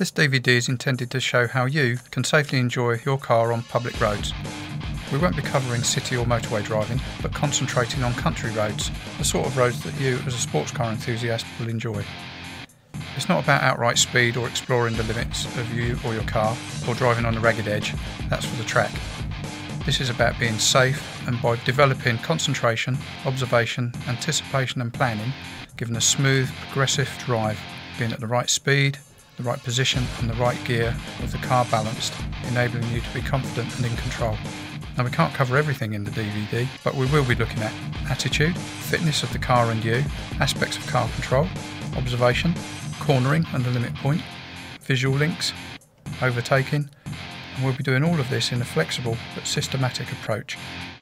This DVD is intended to show how you can safely enjoy your car on public roads. We won't be covering city or motorway driving, but concentrating on country roads, the sort of roads that you as a sports car enthusiast will enjoy. It's not about outright speed or exploring the limits of you or your car, or driving on a ragged edge, that's for the track. This is about being safe and by developing concentration, observation, anticipation and planning, giving a smooth, progressive drive, being at the right speed, the right position and the right gear with the car balanced, enabling you to be confident and in control. Now we can't cover everything in the DVD, but we will be looking at attitude, fitness of the car and you, aspects of car control, observation, cornering and the limit point, visual links, overtaking, and we'll be doing all of this in a flexible but systematic approach.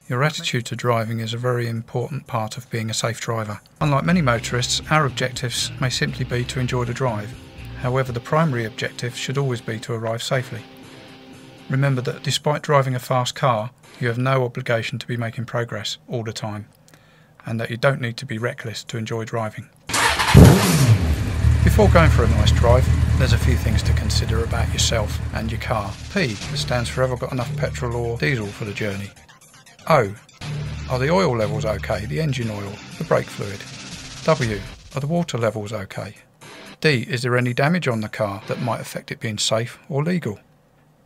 Your attitude to driving is a very important part of being a safe driver. Unlike many motorists, our objectives may simply be to enjoy the drive. However, the primary objective should always be to arrive safely. Remember that despite driving a fast car, you have no obligation to be making progress all the time, and that you don't need to be reckless to enjoy driving. Before going for a nice drive, there's a few things to consider about yourself and your car. P stands for have I got enough petrol or diesel for the journey? O are the oil levels okay, the engine oil, the brake fluid? W are the water levels okay? D is there any damage on the car that might affect it being safe or legal?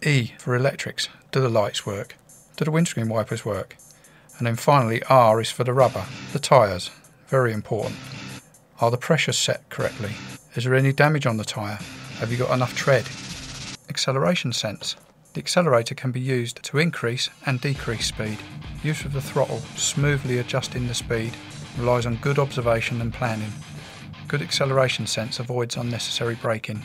E for electrics, do the lights work? Do the windscreen wipers work? And then finally R is for the rubber, the tyres, very important. Are the pressures set correctly? Is there any damage on the tyre? Have you got enough tread? Acceleration sense. The accelerator can be used to increase and decrease speed. Use of the throttle, smoothly adjusting the speed, relies on good observation and planning. Good acceleration sense avoids unnecessary braking,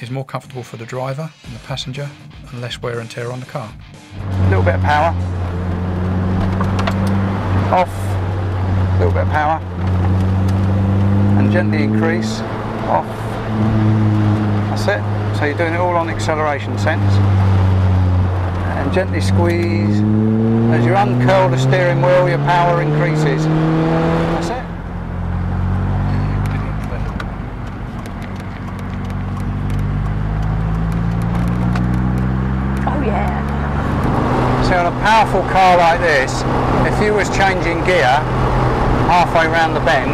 is more comfortable for the driver and the passenger, and less wear and tear on the car. A little bit of power. Off. A little bit of power. And gently increase. Off. That's it. So you're doing it all on acceleration sense. And gently squeeze. As you uncurl the steering wheel, your power increases. That's it. On a powerful car like this, if you was changing gear halfway round the bend,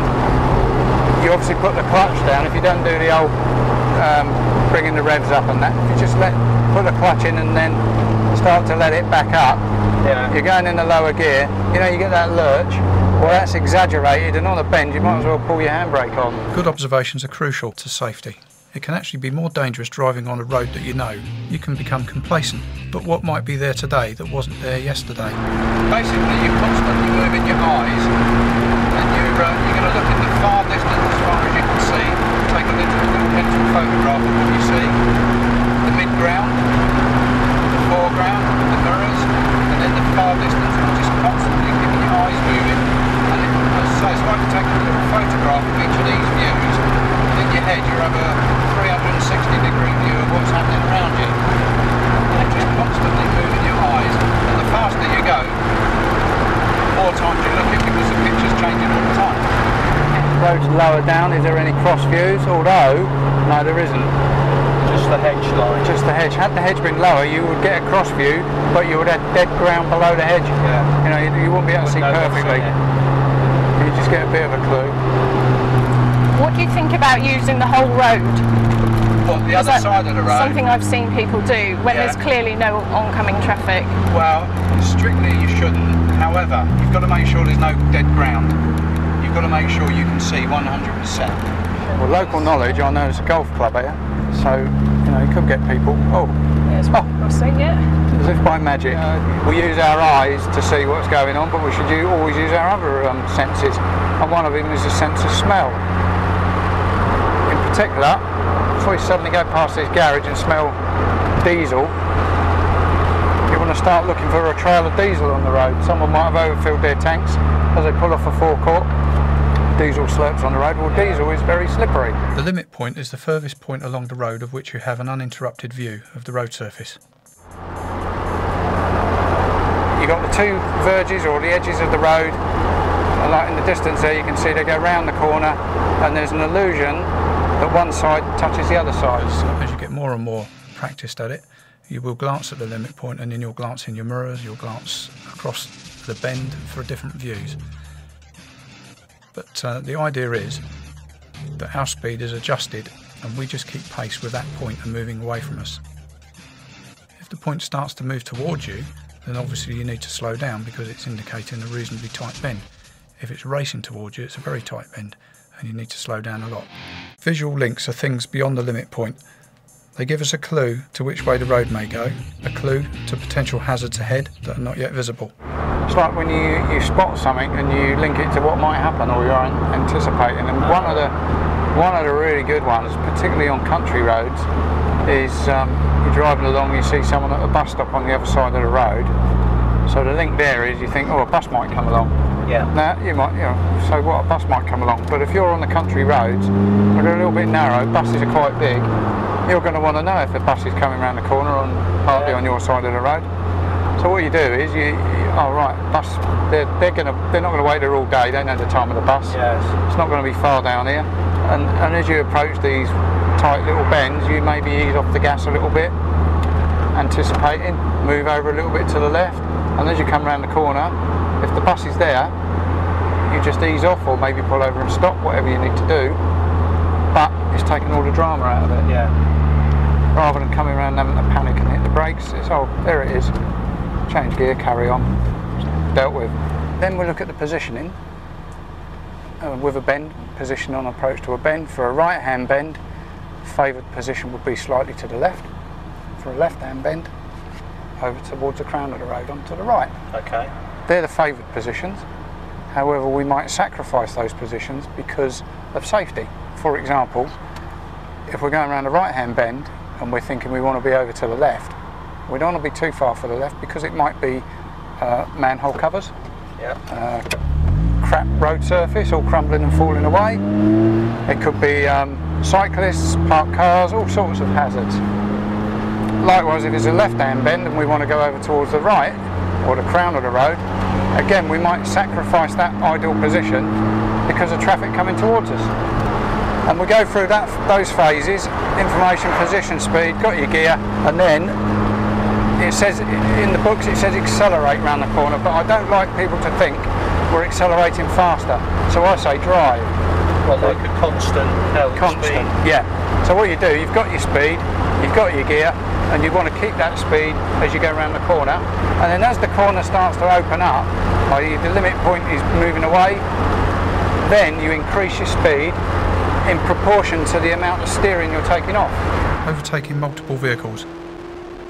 you obviously put the clutch down. If you don't do the old um, bringing the revs up and that, if you just let put the clutch in and then start to let it back up, Yeah. you're going in the lower gear. You know, you get that lurch. Well, that's exaggerated, and on a bend, you might as well pull your handbrake on. Good observations are crucial to safety. It can actually be more dangerous driving on a road that you know. You can become complacent, but what might be there today that wasn't there yesterday? Basically, you're constantly moving your eyes, and you're, uh, you're going to look in the far distance as far as you can see, take a little, mental photograph of what you see, the mid-ground, the foreground, the mirrors, and then the far distance, and just constantly keeping your eyes moving. And it, as it's like taking a little photograph of each of these views, in your head you have a 360 degree view of what's happening around you. And just constantly moving your eyes, and the faster you go, the more times you're looking because the picture's changing all the time. Road's lower down, is there any cross views? Although, no there isn't. Just the hedge line. Just the hedge. Had the hedge been lower, you would get a cross view, but you would have dead ground below the hedge. Yeah. You know, you, you wouldn't be able to see know perfectly. in it. You just get a bit of a clue. What do you think about using the whole road? What, the Is that Something I've seen people do when Yeah. there's clearly no oncoming traffic. Well, strictly you shouldn't. However, you've got to make sure there's no dead ground. You've got to make sure you can see 100%. Well, local knowledge, I know there's a golf club here, so, you know, you could get people, oh, Yes, Oh. crossing it. as if by magic. We use our eyes to see what's going on, but we should u- always use our other um, senses, and one of them is the sense of smell. In particular, before you suddenly go past this garage and smell diesel, you want to start looking for a trail of diesel on the road. Someone might have overfilled their tanks as they pull off a forecourt. Diesel slurps on the road. Well, diesel is very slippery. The limit point is the furthest point along the road of which you have an uninterrupted view of the road surface. You've got the two verges or the edges of the road. and Like in the distance there, you can see they go round the corner, and there's an illusion that one side touches the other side. As you get more and more practiced at it, you will glance at the limit point and then you'll glance in your mirrors, you'll glance across the bend for different views. But uh, the idea is that our speed is adjusted and we just keep pace with that point and moving away from us. If the point starts to move towards you, then obviously you need to slow down because it's indicating a reasonably tight bend. If it's racing towards you, it's a very tight bend and you need to slow down a lot. Visual links are things beyond the limit point. They give us a clue to which way the road may go, a clue to potential hazards ahead that are not yet visible. It's like when you, you spot something and you link it to what might happen or you're anticipating. And one of the one of the really good ones, particularly on country roads, is um, you're driving along, and you see someone at a bus stop on the other side of the road. So the link there is you think, oh, a bus might come along. Yeah. Now you might, you know, so what? A bus might come along. But if you're on the country roads, they're a little bit narrow. Buses are quite big. You're going to want to know if a bus is coming around the corner on partly on your side of the road. So what you do is you, you oh right, bus. They're, they're going they're not going to wait there all day. They know the time of the bus. Yes. It's not going to be far down here. And and as you approach these tight little bends, you maybe ease off the gas a little bit, anticipating, move over a little bit to the left, and as you come around the corner, if the bus is there, you just ease off or maybe pull over and stop, whatever you need to do. But it's taking all the drama out of it. Yeah. Rather than coming around and having to panic and hit the brakes, it's oh, there it is. Change gear, carry on. Dealt with. Then we look at the positioning uh, with a bend, position on approach to a bend. For a right hand bend, favoured position would be slightly to the left. For a left hand bend, over towards the crown of the road onto the right. Okay. They're the favoured positions. However, we might sacrifice those positions because of safety. For example, if we're going around a right hand bend and we're thinking we want to be over to the left, we don't want to be too far for the left because it might be uh, manhole covers, Yeah. uh, crap road surface, all crumbling and falling away. It could be um, cyclists, parked cars, all sorts of hazards. Likewise, if it's a left-hand bend and we want to go over towards the right, or the crown of the road, again, we might sacrifice that ideal position because of traffic coming towards us. And we go through that those phases, information, position, speed, got your gear, and then it says in the books it says accelerate round the corner, but I don't like people to think we're accelerating faster. So I say drive. Well, like a constant held Constant. speed. Yeah. So what you do, you've got your speed, you've got your gear, and you want to keep that speed as you go around the corner. And then as the corner starts to open up, i.e. the limit point is moving away, then you increase your speed in proportion to the amount of steering you're taking off. Overtaking multiple vehicles.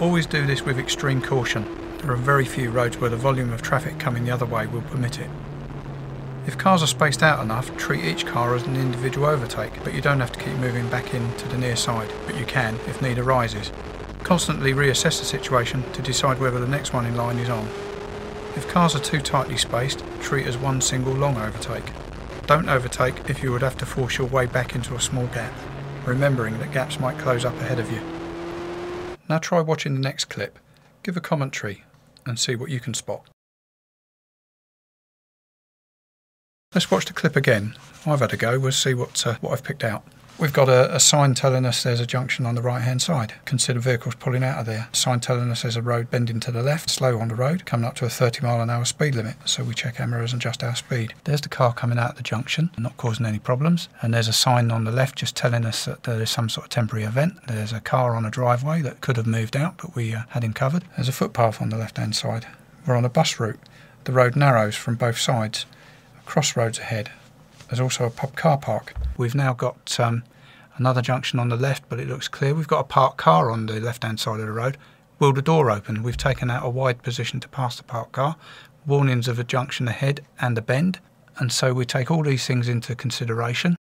Always do this with extreme caution. There are very few roads where the volume of traffic coming the other way will permit it. If cars are spaced out enough, treat each car as an individual overtake, but you don't have to keep moving back in to the near side, but you can if need arises. Constantly reassess the situation to decide whether the next one in line is on. If cars are too tightly spaced, treat as one single long overtake. Don't overtake if you would have to force your way back into a small gap, remembering that gaps might close up ahead of you. Now try watching the next clip, give a commentary, and see what you can spot. Let's watch the clip again. I've had a go, we'll see what, uh, what I've picked out. We've got a, a sign telling us there's a junction on the right hand side. Consider vehicles pulling out of there. Sign telling us there's a road bending to the left, slow on the road, coming up to a 30 mile an hour speed limit. So we check our mirrors and adjust our speed. There's the car coming out of the junction, not causing any problems. And there's a sign on the left just telling us that there is some sort of temporary event. There's a car on a driveway that could have moved out, but we uh, had him covered. There's a footpath on the left hand side. We're on a bus route. The road narrows from both sides. Crossroads ahead. There's also a pub car park. We've now got um, another junction on the left, but it looks clear. We've got a parked car on the left hand side of the road. Will the door open? We've taken out a wide position to pass the parked car. Warnings of a junction ahead and a bend. And so we take all these things into consideration